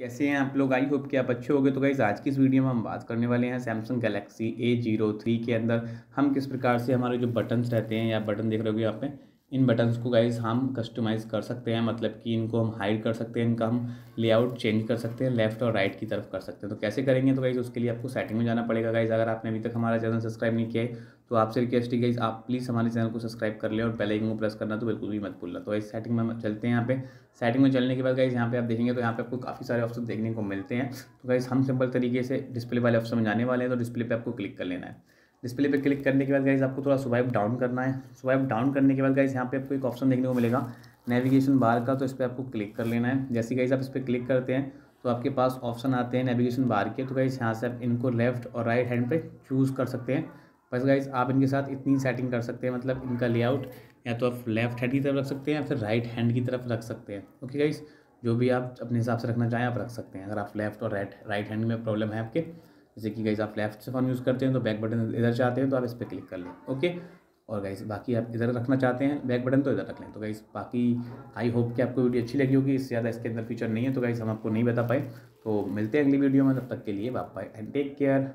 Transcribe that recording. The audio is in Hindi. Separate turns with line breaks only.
कैसे हैं आप लोग? आई होप कि आप अच्छे होंगे। तो गाइज़ आज की इस वीडियो में हम बात करने वाले हैं Samsung Galaxy A zero three के अंदर। हम किस प्रकार से हमारे जो बटन्स रहते हैं या बटन देख रहे हो यहाँ पे इन बटन्स को गाइज़ हम कस्टमाइज़ कर सकते हैं मतलब कि इनको हम हाइड कर सकते हैं, इनका हम लेआउट चेंज कर सकते हैं लेफ़्ट और राइट की तरफ़ कर सकते हैं। तो कैसे करेंगे तो गाइज़ उसके लिए आपको सेटिंग में जाना पड़ेगा। गाइज़ अगर आपने अभी तक हमारा चैनल सब्सक्राइब नहीं किया तो आपसे रिक्वेस्ट है गाइज़ आप प्लीज़ हमारे चैनल को सब्सक्राइब कर लें और पहले को प्रेस करना तो बिल्कुल भी मत भूलना। तो इस सेटिंग में चलते हैं यहाँ पे। सेटिंग में चलने के बाद गाइज़ यहाँ पे आप देखेंगे तो यहाँ पे आपको काफ़ी सारे ऑप्शन देखने को मिलते हैं। तो गाइज़ हम सिंपल तरीके से डिस्प्ले वाले ऑप्शन में जाने वाले हैं तो डिस्प्ले पर आपको क्लिक कर लेना है। डिस्प्ले पे क्लिक करने के बाद गाइज़ आपको थोड़ा स्वाइप डाउन करना है। स्वाइप डाउन करने के बाद गाइज़ यहाँ पे आपको एक ऑप्शन देखने को मिलेगा। नेविगेशन बार का तो इस पर आपको क्लिक कर लेना है। जैसे गाइज़ आप इस पर क्लिक करते हैं तो आपके पास ऑप्शन आते हैं नेविगेशन बार के। तो गाइज़ यहाँ से आप इनको लेफ़्ट और राइट हैंड पे चूज़ कर सकते हैं। बस गाइज़ आप इनके साथ इतनी सेटिंग कर सकते हैं मतलब इनका लेआउट या तो आप लेफ़्ट हैंड की तरफ़ रख सकते हैं या फिर राइट हैंड की तरफ़ रख सकते हैं। ओके गाइज़ जो भी आप अपने हिसाब से रखना चाहें, आप रख सकते हैं। अगर आप लेफ़्ट और राइट राइट हैंड में प्रॉब्लम है आपके जैसे कि गाइज़ आप लेफ़्ट से फ़ोन यूज़ करते हैं तो बैक बटन इधर चाहते हैं तो आप इस पर क्लिक कर लें ओके और गाइज़ बाकी आप इधर रखना चाहते हैं बैक बटन तो इधर रख लें। तो गाइज़ बाकी आई होप कि आपको वीडियो अच्छी लगी होगी, इससे ज़्यादा इसके अंदर फीचर नहीं है तो गाइज़ हम आपको नहीं बता पाए। तो मिलते हैं अगली वीडियो में, तब तक के लिए बाय एंड टेक केयर